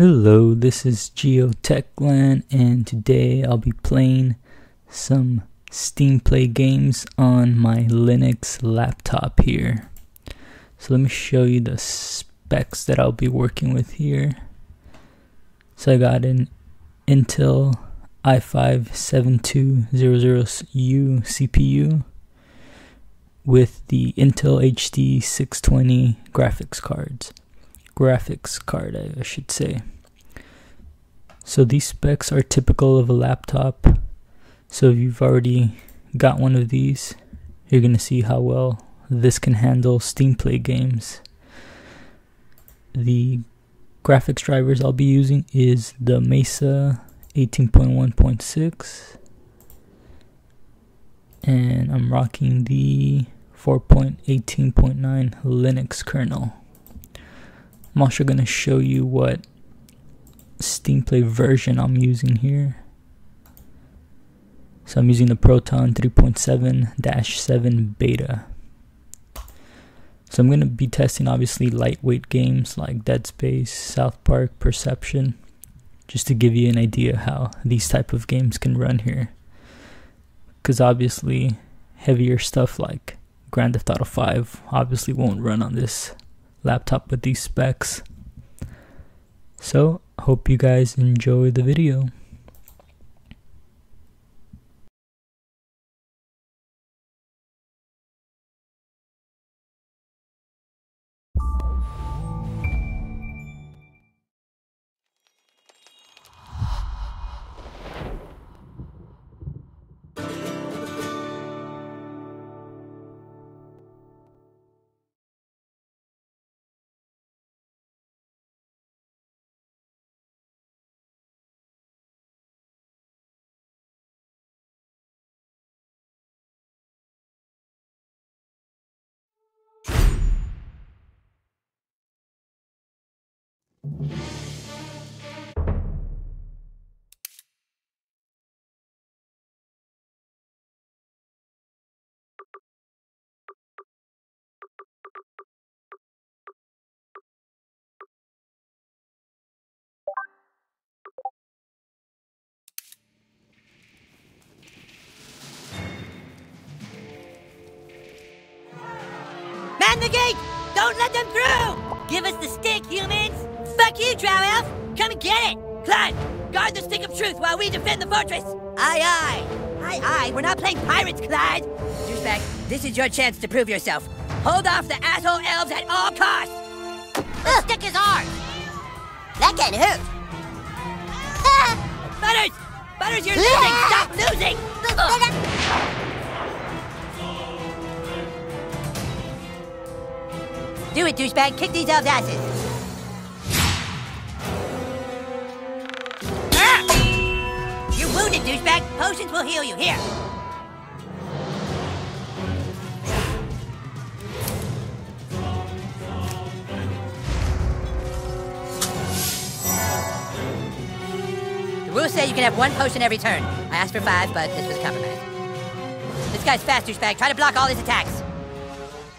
Hello, this is GeoTechland, and today I'll be playing some Steam Play games on my Linux laptop here. So let me show you the specs that I'll be working with here. So I got an Intel i5-7200U CPU with the Intel HD 620 graphics cards graphics card, I should say. So these specs are typical of a laptop. So if you've already got one of these, you're going to see how well this can handle Steam Play games. The graphics drivers I'll be using is the Mesa 18.1.6 and I'm rocking the 4.18.9 Linux kernel. I'm also going to show you what Steam Play version I'm using here. So I'm using the Proton 3.7-7 beta. So I'm going to be testing obviously lightweight games like Dead Space, South Park, Perception, just to give you an idea how these type of games can run here. Because obviously heavier stuff like Grand Theft Auto 5 obviously won't run on this laptop with these specs. So, hope you guys enjoy the video. Man the gate! Don't let them through! Give us the stick, humans! Fuck you, Drow Elf! Come and get it! Clyde, guard the stick of truth while we defend the fortress! Aye, aye! Aye, aye, we're not playing pirates, Clyde! Douchebag, this is your chance to prove yourself. Hold off the asshole elves at all costs! The stick is ours! That can hurt! Butters! Butters, you're losing! Stop losing! Do it, douchebag. Kick these elves' asses. Douchebag. Potions will heal you. Here. The rules say you can have one potion every turn. I asked for five, but this was a compromise. This guy's fast, douchebag. Try to block all his attacks.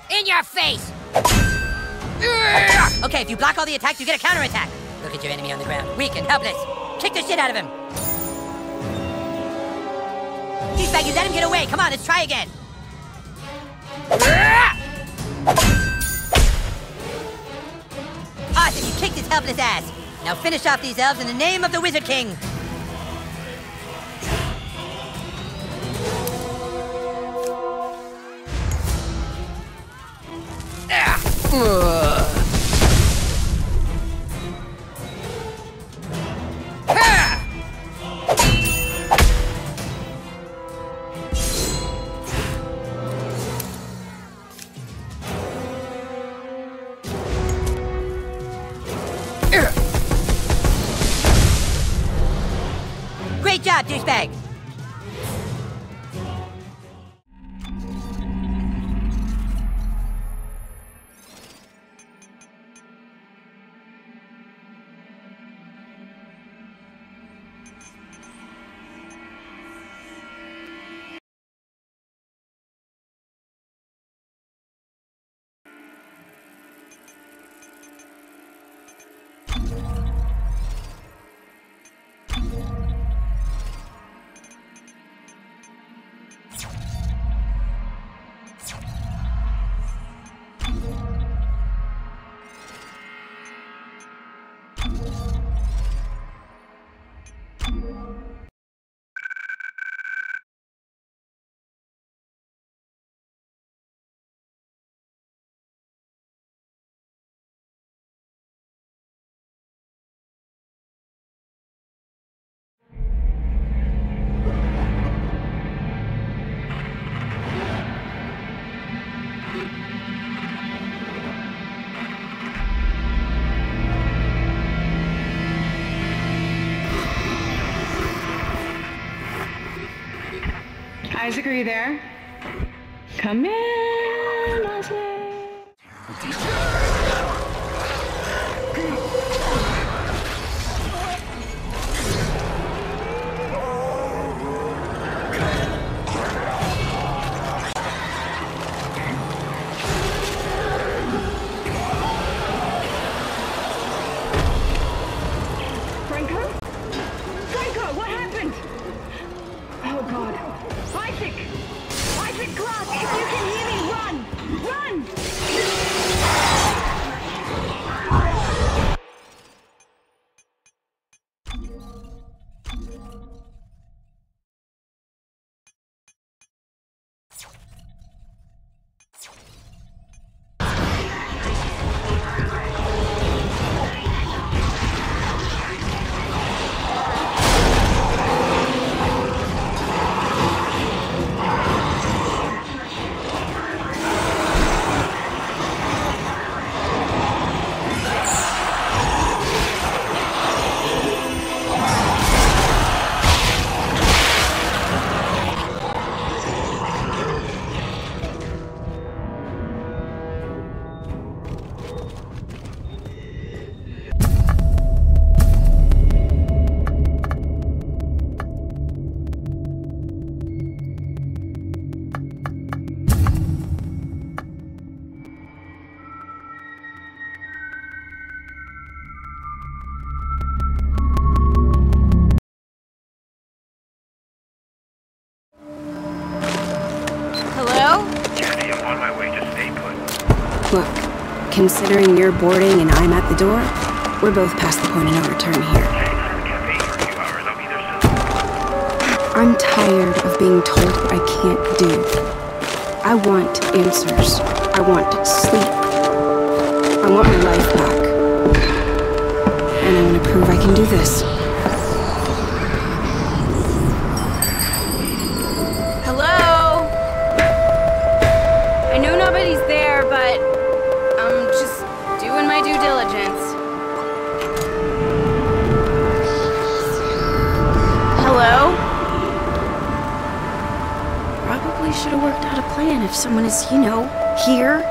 In your face! Okay, if you block all the attacks, you get a counterattack. Look at your enemy on the ground, weak and helpless. Kick the shit out of him. Douchebag, you let him get away. Come on, let's try again. Ah, awesome, you kicked his helpless ass. Now finish off these elves in the name of the Wizard King. Great job, douchebag! Isaac, are you there? Come in, Isaac. Considering you're boarding and I'm at the door, we're both past the point of no return here. I'm tired of being told what I can't do. I want answers. I want sleep. I want my life back. And I want to prove I can do this. Probably should have worked out a plan if someone is, you know, here